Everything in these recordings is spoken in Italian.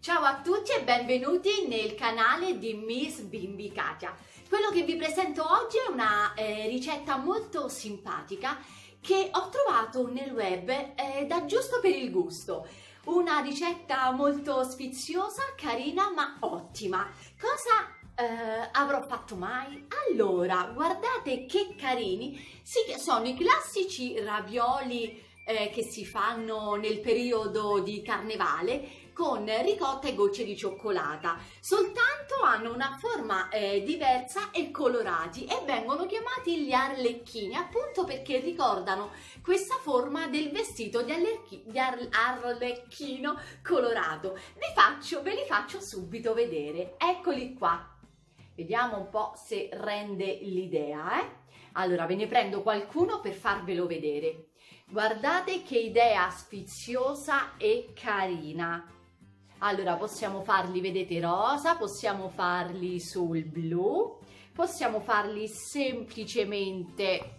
Ciao a tutti e benvenuti nel canale di Miss Bimbi Katia. Quello che vi presento oggi è una eh, ricetta molto simpatica che ho trovato nel web eh, da giusto per il gusto. Una ricetta molto sfiziosa, carina ma ottima. Cosa eh, avrò fatto mai? Allora, guardate che carini, sì, sono i classici ravioli eh, che si fanno nel periodo di carnevale con ricotta e gocce di cioccolata. Soltanto hanno una forma eh, diversa e colorati e vengono chiamati gli arlecchini appunto perché ricordano questa forma del vestito di, di arlecchino colorato. Vi faccio, ve li faccio subito vedere. Eccoli qua. Vediamo un po' se rende l'idea, eh? Allora, ve ne prendo qualcuno per farvelo vedere. Guardate che idea sfiziosa e carina. Allora possiamo farli, vedete, rosa, possiamo farli sul blu, possiamo farli semplicemente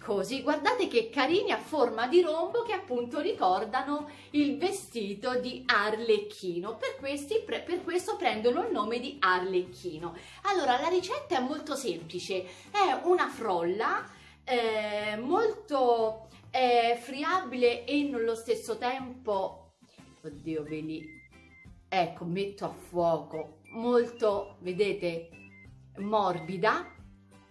così. Guardate che carini a forma di rombo che appunto ricordano il vestito di Arlecchino. Per, questi, per questo prendono il nome di Arlecchino. Allora la ricetta è molto semplice, è una frolla eh, molto eh, friabile e nello stesso tempo, oddio ve li ecco metto a fuoco. Molto vedete morbida.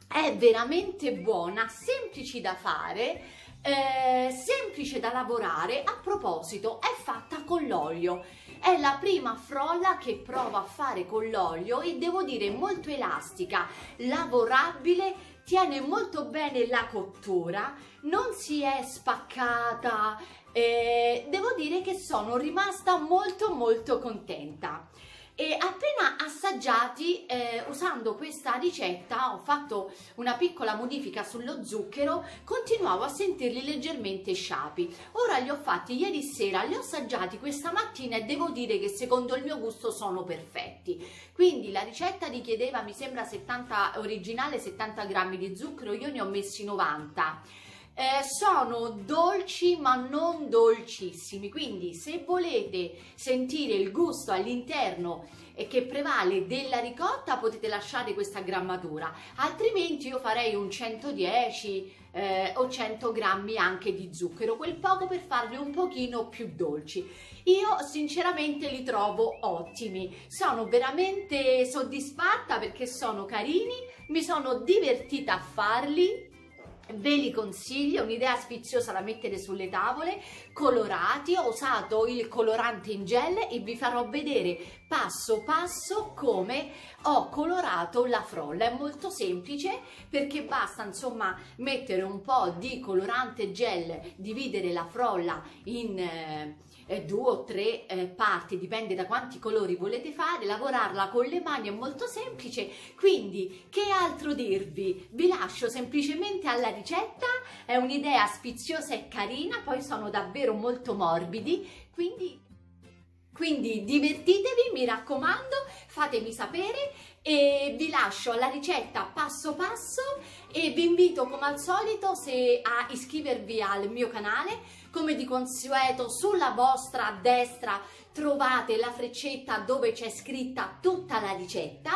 È veramente buona semplice da fare eh, semplice da lavorare. A proposito è fatta con l'olio. È la prima frolla che provo a fare con l'olio e devo dire molto elastica lavorabile tiene molto bene la cottura non si è spaccata eh, devo dire che sono rimasta molto molto contenta e appena assaggiati eh, usando questa ricetta ho fatto una piccola modifica sullo zucchero continuavo a sentirli leggermente sciapi. Ora li ho fatti ieri sera li ho assaggiati questa mattina e devo dire che secondo il mio gusto sono perfetti. Quindi la ricetta richiedeva mi sembra 70 originale 70 grammi di zucchero io ne ho messi 90 eh, sono dolci ma non dolcissimi. Quindi se volete sentire il gusto all'interno e che prevale della ricotta potete lasciare questa grammatura. Altrimenti io farei un 110 eh, o 100 grammi anche di zucchero. Quel poco per farli un pochino più dolci. Io sinceramente li trovo ottimi. Sono veramente soddisfatta perché sono carini. Mi sono divertita a farli Ve li consiglio, un'idea sfiziosa da mettere sulle tavole, colorati, ho usato il colorante in gel e vi farò vedere passo passo come ho colorato la frolla. È molto semplice perché basta insomma mettere un po' di colorante gel, dividere la frolla in... Eh, eh, due o tre eh, parti, dipende da quanti colori volete fare, lavorarla con le mani è molto semplice, quindi che altro dirvi? Vi lascio semplicemente alla ricetta, è un'idea sfiziosa e carina, poi sono davvero molto morbidi, quindi... Quindi divertitevi, mi raccomando, fatemi sapere e vi lascio alla ricetta passo passo e vi invito come al solito se a iscrivervi al mio canale come di consueto sulla vostra destra trovate la freccetta dove c'è scritta tutta la ricetta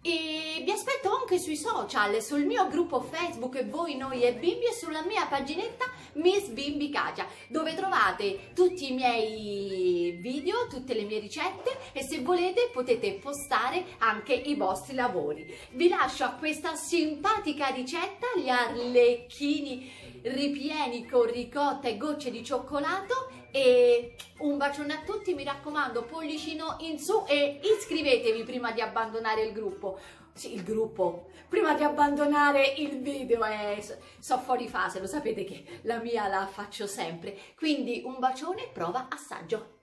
e vi aspetto anche sui social, sul mio gruppo Facebook voi, noi e bimbi e sulla mia paginetta Miss Bimbi Katia dove trovate tutti i miei video, tutte le mie ricette e se volete potete postare anche i vostri lavori. Vi lascio a questa simpatica ricetta, gli arlecchini ripieni con ricotta e gocce di cioccolato e un bacione a tutti, mi raccomando, pollicino in su e iscrivetevi prima di abbandonare il gruppo. Sì, il gruppo, prima di abbandonare il video, eh, so fuori fase, lo sapete che la mia la faccio sempre. Quindi un bacione, prova assaggio.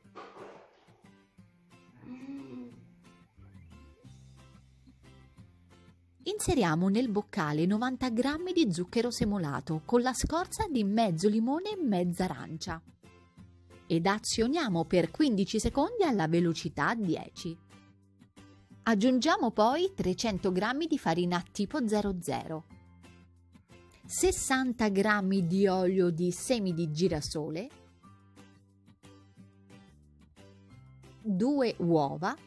Inseriamo nel boccale 90 g di zucchero semolato con la scorza di mezzo limone e mezza arancia ed azioniamo per 15 secondi alla velocità 10. Aggiungiamo poi 300 g di farina tipo 00, 60 g di olio di semi di girasole 2 uova,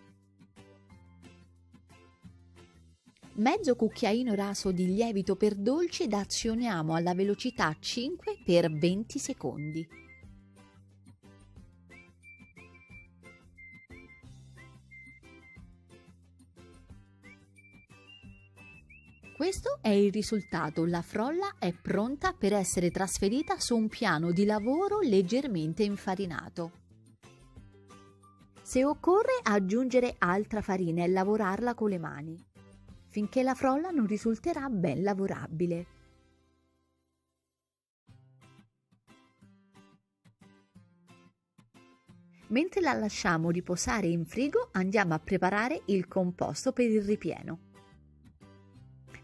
mezzo cucchiaino raso di lievito per dolci ed azioniamo alla velocità 5 per 20 secondi. Questo è il risultato, la frolla è pronta per essere trasferita su un piano di lavoro leggermente infarinato. Se occorre aggiungere altra farina e lavorarla con le mani, finché la frolla non risulterà ben lavorabile. Mentre la lasciamo riposare in frigo andiamo a preparare il composto per il ripieno.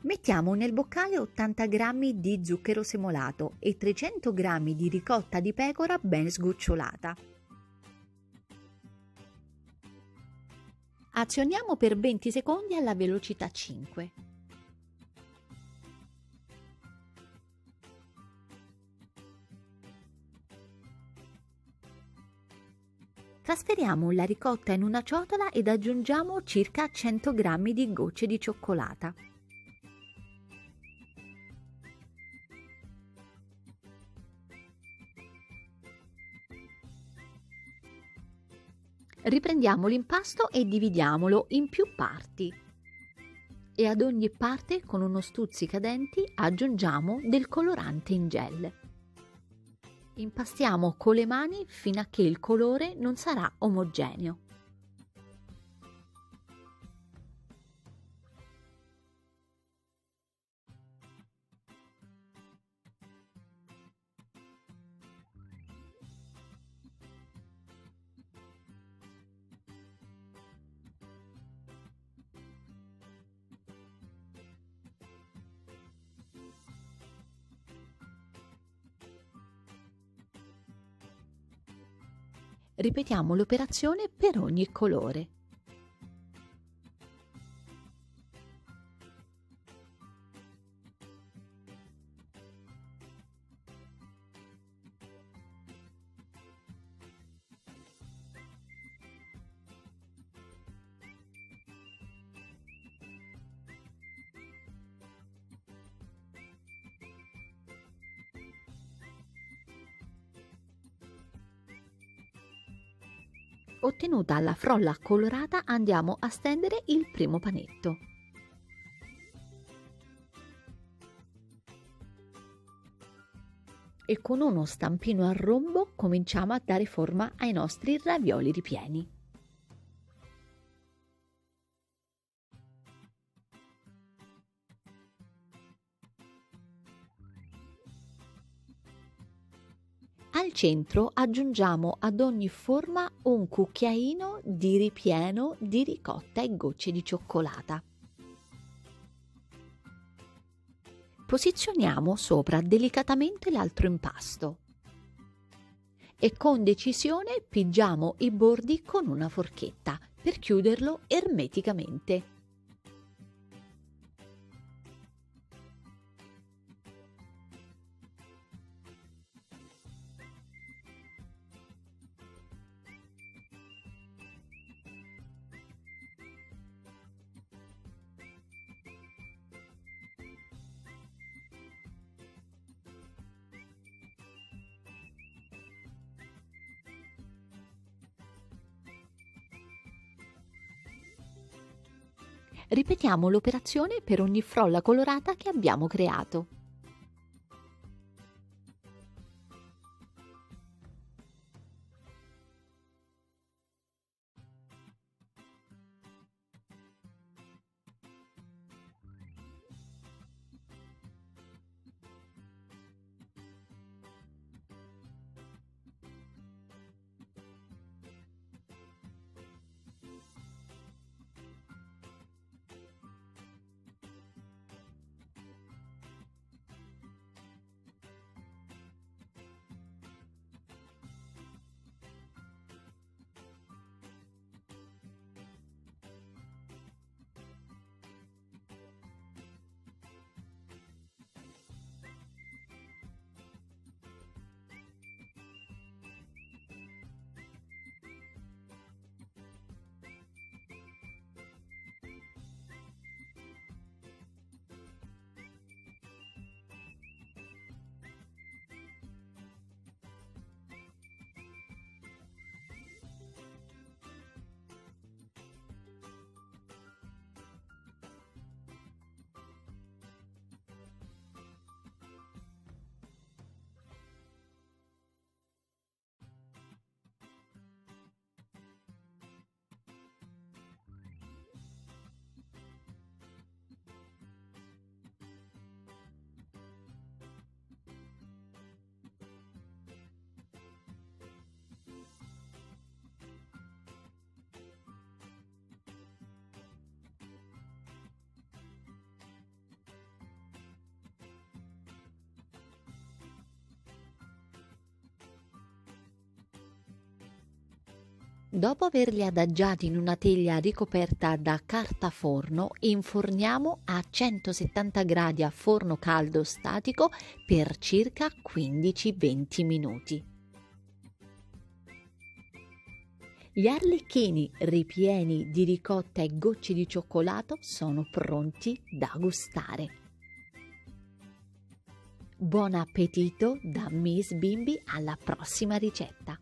Mettiamo nel boccale 80 g di zucchero semolato e 300 g di ricotta di pecora ben sgocciolata. Azioniamo per 20 secondi alla velocità 5. Trasferiamo la ricotta in una ciotola ed aggiungiamo circa 100 g di gocce di cioccolata. Riprendiamo l'impasto e dividiamolo in più parti. E ad ogni parte con uno stuzzicadenti aggiungiamo del colorante in gel. Impastiamo con le mani fino a che il colore non sarà omogeneo. Ripetiamo l'operazione per ogni colore. Ottenuta la frolla colorata andiamo a stendere il primo panetto. E con uno stampino a rombo cominciamo a dare forma ai nostri ravioli ripieni. Al centro aggiungiamo ad ogni forma un cucchiaino di ripieno di ricotta e gocce di cioccolata. Posizioniamo sopra delicatamente l'altro impasto e con decisione pigiamo i bordi con una forchetta per chiuderlo ermeticamente. Ripetiamo l'operazione per ogni frolla colorata che abbiamo creato. Dopo averli adagiati in una teglia ricoperta da carta forno, inforniamo a 170 gradi a forno caldo statico per circa 15-20 minuti. Gli arlecchini ripieni di ricotta e gocce di cioccolato sono pronti da gustare. Buon appetito da Miss Bimbi alla prossima ricetta!